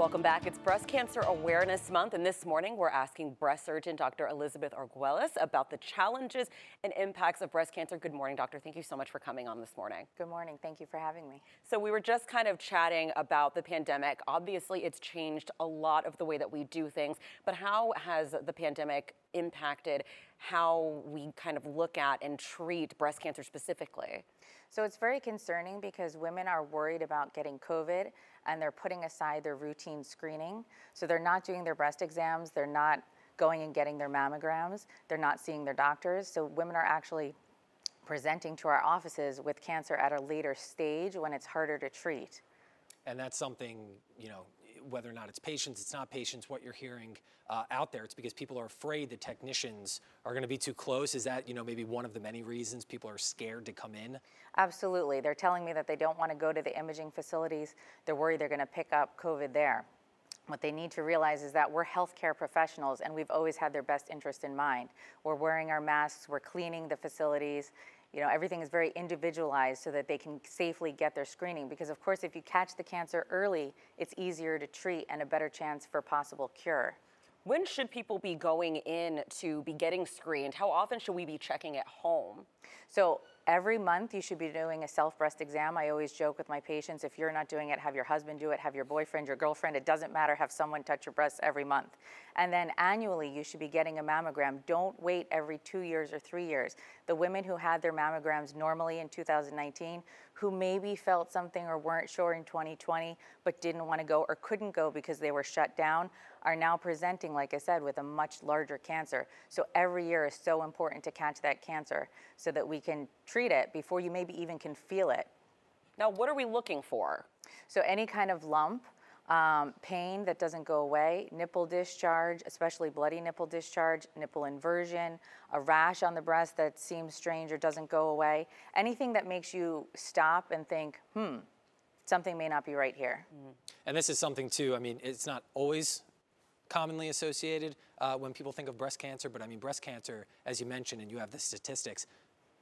Welcome back. It's Breast Cancer Awareness Month, and this morning we're asking breast surgeon Dr. Elizabeth Arguelles about the challenges and impacts of breast cancer. Good morning, doctor. Thank you so much for coming on this morning. Good morning. Thank you for having me. So, we were just kind of chatting about the pandemic. Obviously, it's changed a lot of the way that we do things, but how has the pandemic impacted how we kind of look at and treat breast cancer specifically? So it's very concerning because women are worried about getting COVID and they're putting aside their routine screening. So they're not doing their breast exams, they're not going and getting their mammograms, they're not seeing their doctors. So women are actually presenting to our offices with cancer at a later stage when it's harder to treat. And that's something, you know, whether or not it's patients, it's not patients, what you're hearing uh, out there. It's because people are afraid the technicians are going to be too close. Is that, you know, maybe one of the many reasons people are scared to come in? Absolutely. They're telling me that they don't want to go to the imaging facilities. They're worried they're going to pick up COVID there. What they need to realize is that we're healthcare professionals and we've always had their best interest in mind. We're wearing our masks, we're cleaning the facilities, you know, everything is very individualized so that they can safely get their screening. Because of course, if you catch the cancer early, it's easier to treat and a better chance for possible cure. When should people be going in to be getting screened? How often should we be checking at home? So every month you should be doing a self breast exam. I always joke with my patients if you're not doing it, have your husband do it, have your boyfriend, your girlfriend, it doesn't matter, have someone touch your breasts every month. And then annually you should be getting a mammogram. Don't wait every two years or three years. The women who had their mammograms normally in 2019, who maybe felt something or weren't sure in 2020 but didn't want to go or couldn't go because they were shut down, are now presenting, like I said, with a much larger cancer. So every year is so important to catch that cancer so that we can treat it before you maybe even can feel it. Now, what are we looking for? So any kind of lump, um, pain that doesn't go away, nipple discharge, especially bloody nipple discharge, nipple inversion, a rash on the breast that seems strange or doesn't go away, anything that makes you stop and think, hmm, something may not be right here. Mm. And this is something too, I mean, it's not always commonly associated uh, when people think of breast cancer, but I mean, breast cancer, as you mentioned, and you have the statistics,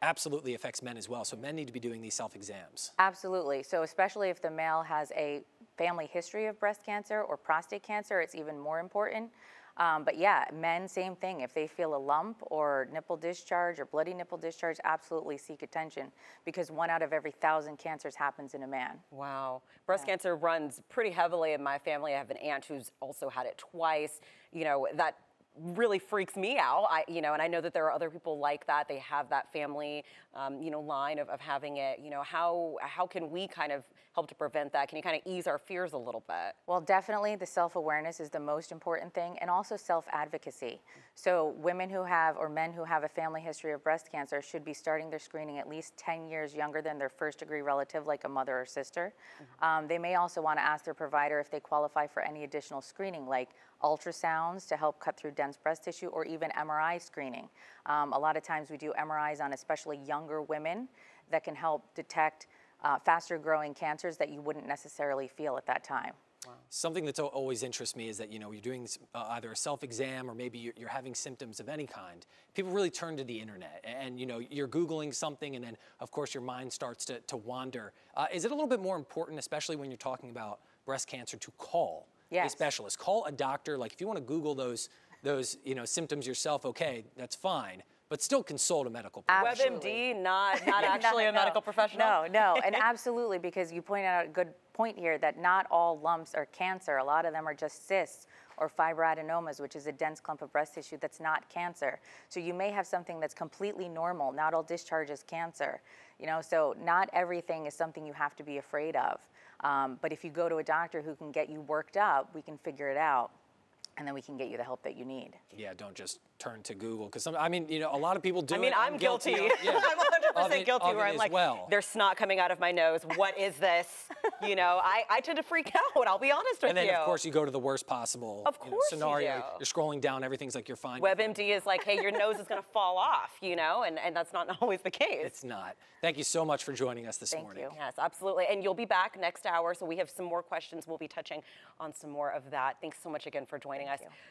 absolutely affects men as well. So men need to be doing these self exams. Absolutely. So, especially if the male has a family history of breast cancer or prostate cancer, it's even more important. Um, but yeah, men, same thing. If they feel a lump or nipple discharge or bloody nipple discharge, absolutely seek attention because one out of every thousand cancers happens in a man. Wow. Breast yeah. cancer runs pretty heavily in my family. I have an aunt who's also had it twice. You know, that really freaks me out. I, you know, and I know that there are other people like that. They have that family, um, you know, line of, of having it. You know, how how can we kind of help to prevent that? Can you kind of ease our fears a little bit? Well, definitely the self awareness is the most important thing, and also self advocacy. So women who have or men who have a family history of breast cancer should be starting their screening at least 10 years younger than their first degree relative, like a mother or sister. Mm-hmm. Um, they may also want to ask their provider if they qualify for any additional screening, like ultrasounds to help cut through breast tissue, or even MRI screening. Um, a lot of times we do MRIs on especially younger women that can help detect uh, faster growing cancers that you wouldn't necessarily feel at that time. Wow. Something that's always interests me is that you know you're doing uh, either a self-exam or maybe you're, you're, having symptoms of any kind. People really turn to the internet, and you know you're googling something, and then of course your mind starts to, to wander. Uh, is it a little bit more important, especially when you're talking about breast cancer, to call yes. a specialist. Call a doctor. Like if you want to Google those those you know symptoms yourself, okay, that's fine. But still consult a medical professional. WebMD, not not actually no, a medical professional. No, no, and absolutely because you pointed out a good point here that not all lumps are cancer. A lot of them are just cysts or fibroadenomas, which is a dense clump of breast tissue that's not cancer. So you may have something that's completely normal. Not all discharge is cancer. You know, so not everything is something you have to be afraid of. Um, but if you go to a doctor who can get you worked up, we can figure it out and then we can get you the help that you need. Yeah, don't just turn to Google because I mean, you know, a lot of people do. I mean, it. I'm, I'm guilty. guilty. yeah. I'm 100% guilty. Where I'm like, well. there's snot coming out of my nose. What is this? you know, I, I tend to freak out. I'll be honest with you. And then you. of course you go to the worst possible of course you know, scenario. You are scrolling down, everything's like you're fine. WebMD is like, hey, your nose is going to fall off. You know, and and that's not always the case. It's not. Thank you so much for joining us this Thank morning. You. Yes, absolutely. And you'll be back next hour, so we have some more questions. We'll be touching on some more of that. Thanks so much again for joining Thank us. You.